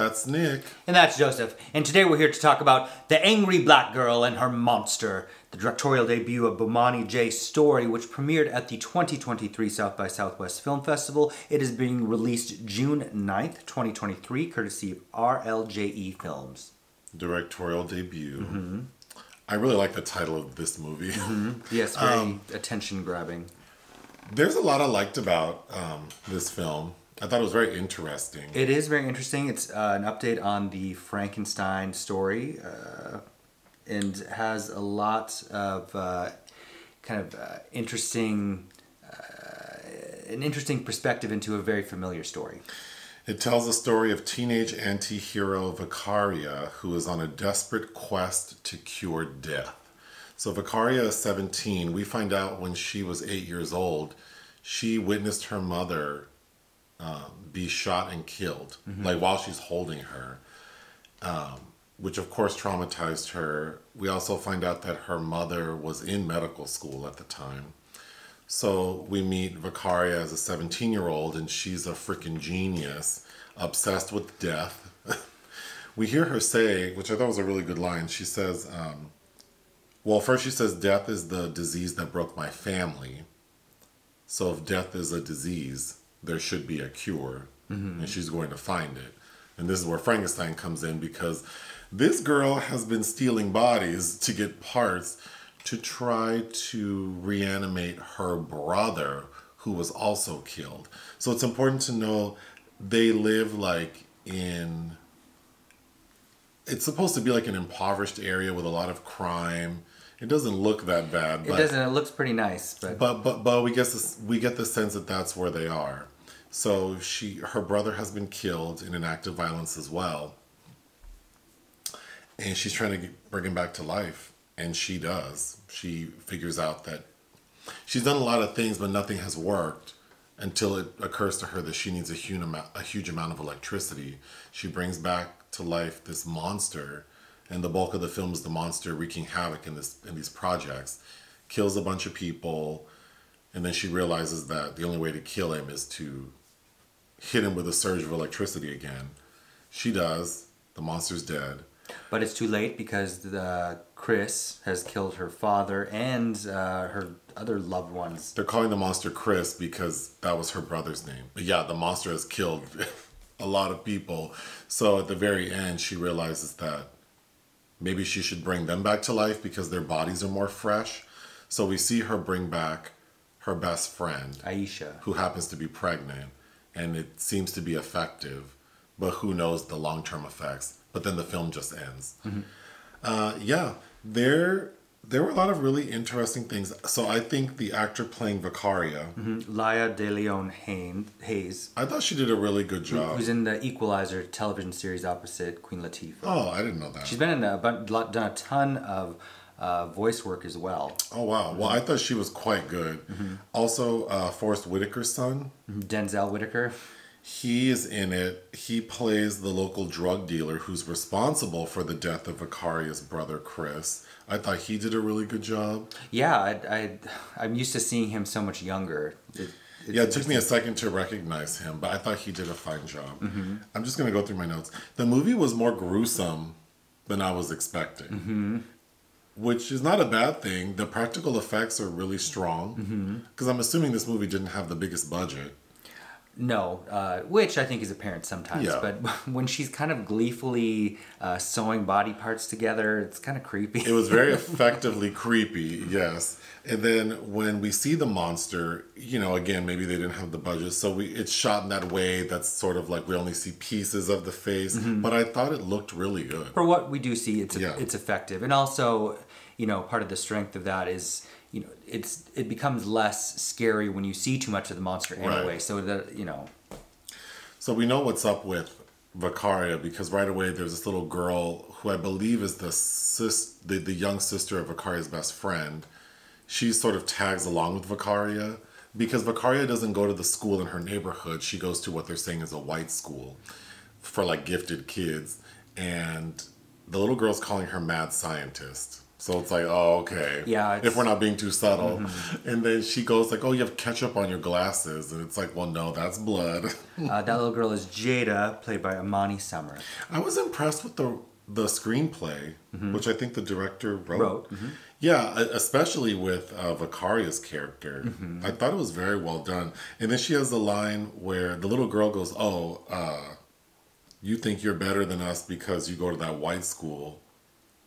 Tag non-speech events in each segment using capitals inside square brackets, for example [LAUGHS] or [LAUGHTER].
That's Nick. And that's Joseph. And today we're here to talk about The Angry Black Girl and Her Monster, the directorial debut of Bomani J. Story, which premiered at the 2023 South by Southwest Film Festival. It is being released June 9th, 2023, courtesy of RLJE Films. Directorial debut. Mm-hmm. I really like the title of this movie. Mm-hmm. Yes, [LAUGHS] very um, attention grabbing. There's a lot I liked about um, this film. I thought it was very interesting. It is very interesting. It's uh, an update on the Frankenstein story uh, and has a lot of uh, kind of uh, interesting, uh, an interesting perspective into a very familiar story. It tells the story of teenage anti hero Vicaria who is on a desperate quest to cure death. So, Vicaria is 17. We find out when she was eight years old, she witnessed her mother um, be shot and killed, mm-hmm. like while she's holding her, um, which of course traumatized her. We also find out that her mother was in medical school at the time. So we meet Vicaria as a 17 year old, and she's a freaking genius, obsessed with death. [LAUGHS] we hear her say, which I thought was a really good line, she says, um, well, first she says, Death is the disease that broke my family. So if death is a disease, there should be a cure mm-hmm. and she's going to find it. And this is where Frankenstein comes in because this girl has been stealing bodies to get parts to try to reanimate her brother who was also killed. So it's important to know they live like in it's supposed to be like an impoverished area with a lot of crime. It doesn't look that bad. But, it doesn't. It looks pretty nice, but but but, but we guess this, we get the sense that that's where they are. So she, her brother has been killed in an act of violence as well, and she's trying to get, bring him back to life, and she does. She figures out that she's done a lot of things, but nothing has worked until it occurs to her that she needs a huge amount, a huge amount of electricity. She brings back to life this monster, and the bulk of the film is the monster wreaking havoc in this in these projects, kills a bunch of people, and then she realizes that the only way to kill him is to hit him with a surge of electricity again. She does. The monster's dead. But it's too late because the Chris has killed her father and uh, her other loved ones. They're calling the monster Chris because that was her brother's name. But yeah, the monster has killed [LAUGHS] a lot of people. So at the very end, she realizes that maybe she should bring them back to life because their bodies are more fresh. So we see her bring back her best friend, Aisha, who happens to be pregnant and it seems to be effective, but who knows the long term effects? But then the film just ends. Mm-hmm. Uh, yeah, there there were a lot of really interesting things. So I think the actor playing Vicaria, mm-hmm. Laya DeLeon Hayes, I thought she did a really good job. Who's in the Equalizer television series opposite Queen Latifah. Oh, I didn't know that. She's been in a done a ton of uh, voice work as well. Oh wow! Well, I thought she was quite good. Mm-hmm. Also, uh, Forest Whitaker's son, mm-hmm. Denzel Whitaker. He is in it. He plays the local drug dealer who's responsible for the death of Vicaria's brother Chris. I thought he did a really good job. Yeah, I, I am used to seeing him so much younger. It, yeah, it took me a second to recognize him, but I thought he did a fine job. Mm-hmm. I'm just gonna go through my notes. The movie was more gruesome than I was expecting. Mm-hmm which is not a bad thing. The practical effects are really strong because mm-hmm. I'm assuming this movie didn't have the biggest budget. No, uh, which I think is apparent sometimes. Yeah. But [LAUGHS] when she's kind of gleefully uh, sewing body parts together, it's kind of creepy. it was very [LAUGHS] effectively creepy, yes. And then when we see the monster, you know, again, maybe they didn't have the budget, so we it's shot in that way that's sort of like we only see pieces of the face. Mm-hmm. But I thought it looked really good. For what we do see, it's yeah. it's effective, and also, you know, part of the strength of that is you know it's it becomes less scary when you see too much of the monster anyway. Right. So that you know. So we know what's up with Vicaria because right away there's this little girl who I believe is the sis the, the young sister of Vicaria's best friend. She sort of tags along with Vicaria because Vicaria doesn't go to the school in her neighborhood. She goes to what they're saying is a white school for like gifted kids. And the little girl's calling her mad scientist So it's like, oh, okay. Yeah, If we're not being too subtle. And then she goes like, oh, you have ketchup on your glasses. And it's like, well, no, that's blood. [LAUGHS] Uh, that little girl is Jada, played by Amani Summer. I was impressed with the the screenplay, which I think the director wrote. Wrote, mhm. Yeah, especially with uh, Vicaria's character. I thought it was very well done. And then she has the line where the little girl goes, "Oh, uh, you think you're better than us because you go to that white school,"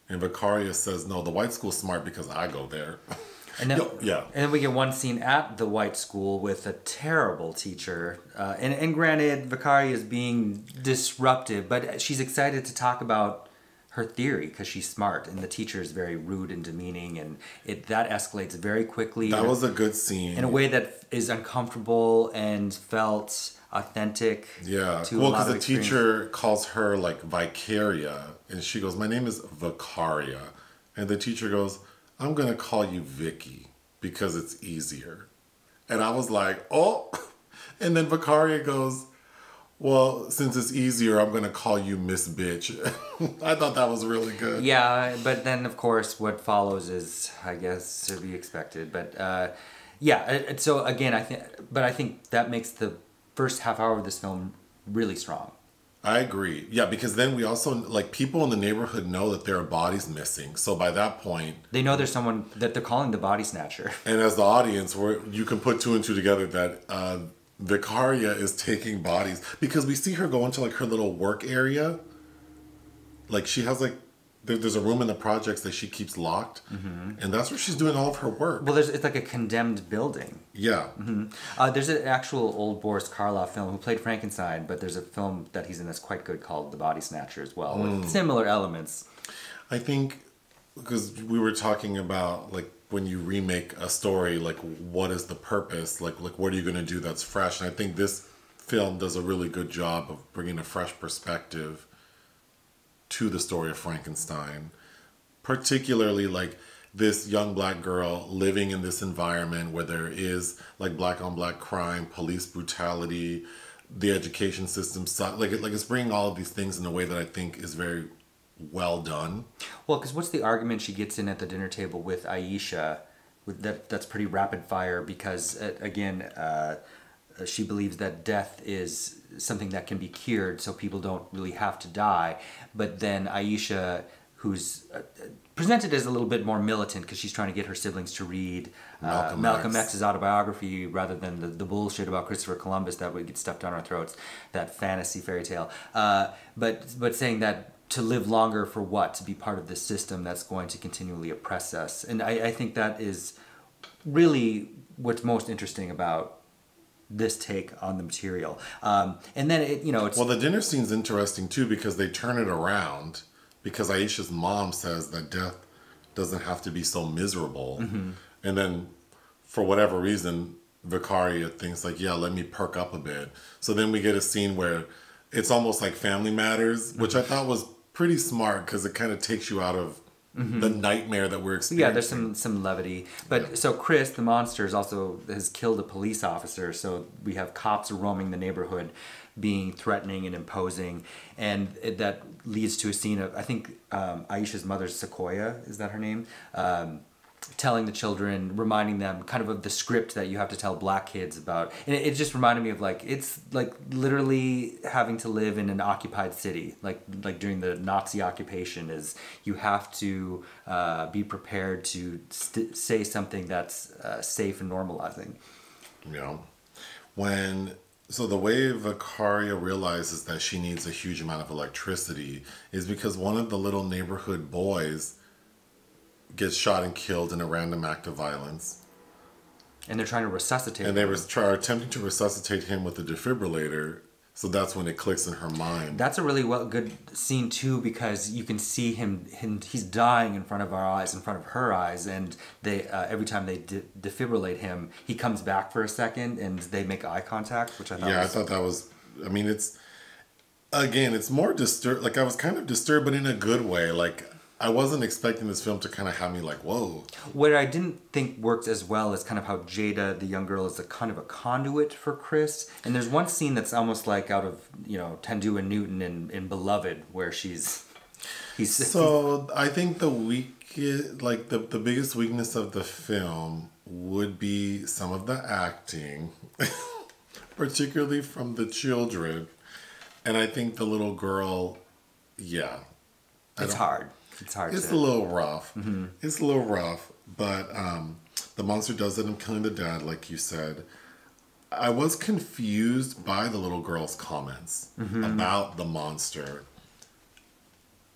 and Vicaria says, "No, the white school's smart because I go there." [LAUGHS] And then, yeah. and then we get one scene at the white school with a terrible teacher. Uh, and, and granted, Vicari is being disruptive, but she's excited to talk about her theory because she's smart, and the teacher is very rude and demeaning, and it that escalates very quickly. That was a good scene. in a way that is uncomfortable and felt authentic. Yeah. to well, because the experience. teacher calls her like Vicaria, and she goes, "My name is Vicaria," and the teacher goes, "I'm gonna call you Vicky because it's easier." And I was like, "Oh," [LAUGHS] and then Vicaria goes, "Well, since it's easier, I'm gonna call you Miss Bitch." [LAUGHS] I thought that was really good. Yeah, but then of course what follows is, I guess, to be expected. But uh, yeah, it, it- so again, I think, but I think that makes the first half hour of this film really strong. I agree. Yeah, because then we also like people in the neighborhood know that there are bodies missing. So by that point, They know there's someone that they're calling the body snatcher. And as the audience, where you can put two and two together that uh, Vicaria is taking bodies because we see her go into like her little work area. Like she has like there, there's a room in the projects that she keeps locked, mm-hmm. and that's where she's doing all of her work. Well, there's it's like a condemned building. yeah, mm-hmm. Uh, there's an actual old Boris Karloff film who played Frankenstein, but there's a film that he's in that's quite good called The Body Snatcher as well, with mm. similar elements. I think because we were talking about like when you remake a story, like what is the purpose? Like like what are you going to do that's fresh? And I think this film does a really good job of bringing a fresh perspective to the story of Frankenstein, particularly like this young black girl living in this environment where there is like black on black crime, police brutality, the education system, like it, like it's bringing all of these things in a way that I think is very well done. Well, because what's the argument she gets in at the dinner table with Aisha? With that, that's pretty rapid fire because uh, again, uh, she believes that death is something that can be cured, so people don't really have to die. But then Aisha, who's uh, presented as a little bit more militant because she's trying to get her siblings to read uh, Malcolm Malcolm, X. X's autobiography rather than the, the bullshit about Christopher Columbus that would get stuffed down our throats, that fantasy fairy tale. Uh, but but saying that to live longer for what? To be part of this system that's going to continually oppress us. And I, I think that is really what's most interesting about this take on the material. Um, and then it, you know, it's Well, the dinner scene's interesting too because they turn it around because Aisha's mom says that death doesn't have to be so miserable. And then for whatever reason, Vicaria thinks like, yeah, let me perk up a bit. So then we get a scene where it's almost like family matters, which I thought was pretty smart because it kind of takes you out of the nightmare that we're experiencing. yeah, there's some some levity. But so Chris, the monster, is also has killed a police officer. So we have cops roaming the neighborhood, being threatening and imposing, and it, that leads to a scene of I think um, Aisha's mother, Sequoia, is that her name? Um, telling the children, reminding them kind of of the script that you have to tell black kids about. And it, it just reminded me of like it's like literally having to live in an occupied city, like like during the Nazi occupation. Is you have to uh, be prepared to st- say something that's uh, safe and normalizing. know when so the way Vicaria realizes that she needs a huge amount of electricity is because one of the little neighborhood boys gets shot and killed in a random act of violence And they're trying to resuscitate. Him. And they him. were try, attempting to resuscitate him with a defibrillator so that's when it clicks in her mind That's a really well good scene too because you can see him, him he's dying in front of our eyes, in front of her eyes, and they uh, every time they de- defibrillate him, he comes back for a second and they make eye contact, which I thought yeah i thought that was i mean it's again it's more disturbed like i was kind of disturbed but in a good way like i wasn't expecting this film to kind of have me like whoa What I didn't think worked as well is kind of how Jada, the young girl, is a kind of a conduit for Chris. And there's one scene that's almost like out of you know Thandiwe Newton in, in Beloved, where she's he's So I think the weak like the the biggest weakness of the film would be some of the acting, [LAUGHS] particularly from the children, and I think the little girl, yeah, It's hard. It's hard it's to. a little rough. It's a little rough, but um, the monster does end up killing the dad, like you said. I was confused by the little girl's comments about the monster,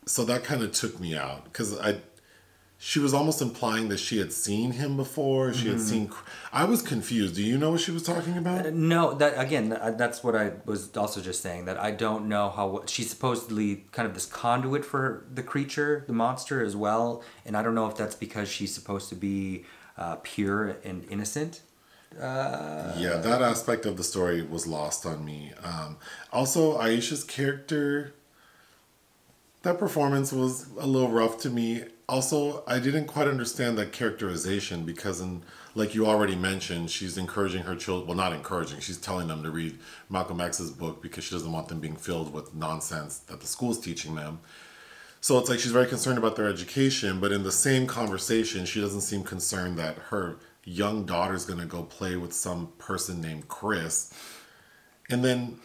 so that kind of took me out because I. She was almost implying that she had seen him before. She had seen. I was confused. Do you know what she was talking about? No, that again, that's what I was also just saying. That I don't know how she's supposedly kind of this conduit for the creature, the monster as well, and I don't know if that's because she's supposed to be uh, pure and innocent. yeah, that aspect of the story was lost on me. Um, also, Aisha's character, that performance was a little rough to me. Also, I didn't quite understand that characterization because, in, like you already mentioned, she's encouraging her children. Well, not encouraging. She's telling them to read Malcolm X's book because she doesn't want them being filled with nonsense that the school's teaching them. So it's like she's very concerned about their education, but in the same conversation, she doesn't seem concerned that her young daughter's gonna go play with some person named Chris. And then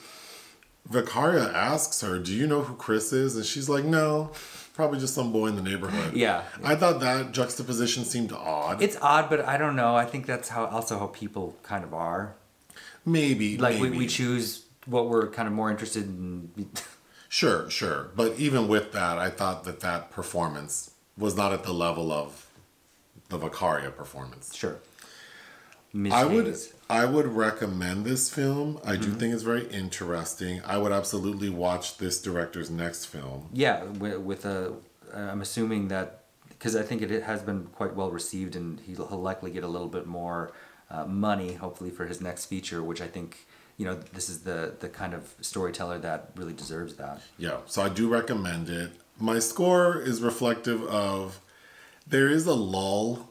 Vicaria asks her, Do you know who Chris is? And she's like, No, probably just some boy in the neighborhood. Yeah. I thought that juxtaposition seemed odd. It's odd, but I don't know. I think that's how also how people kind of are. maybe. Like we, we choose what we're kind of more interested in. [LAUGHS] Sure, sure. But even with that, I thought that that performance was not at the level of the Vicaria performance. sure. Miss I would Hayes. I would recommend this film. I do think it's very interesting. I would absolutely watch this director's next film. Yeah, with, with a, I'm assuming that because I think it has been quite well received, and he'll, he'll likely get a little bit more uh, money, hopefully, for his next feature, which I think you know this is the the kind of storyteller that really deserves that. Yeah, so I do recommend it. My score is reflective of there is a lull,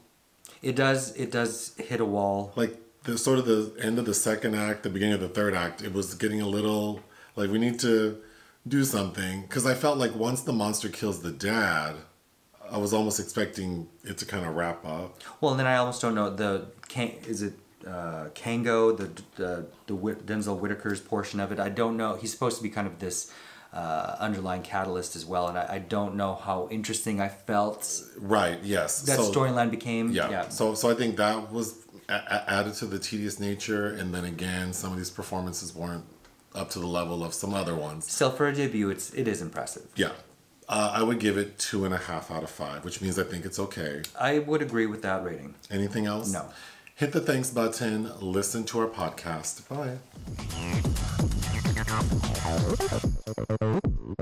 It does it does hit a wall. like the sort of the end of the second act, the beginning of the third act. It was getting a little like we need to do something because I felt like once the monster kills the dad, I was almost expecting it to kind of wrap up. Well, and then I almost don't know the Kang, is it uh, Kango the the the Denzel Whitaker's portion of it. I don't know. He's supposed to be kind of this. Uh, underlying catalyst as well, and I, I don't know how interesting I felt Right. Yes. that So- storyline became. Yeah. So so I think that was a- a- added to the tedious nature, and then again, some of these performances weren't up to the level of some other ones. Still, for a debut, it's it is impressive. Yeah. Uh, I would give it two and a half out of five, which means I think it's okay. I would agree with that rating. Anything else? No. Hit the thanks button. Listen to our podcast. Bye. Oh,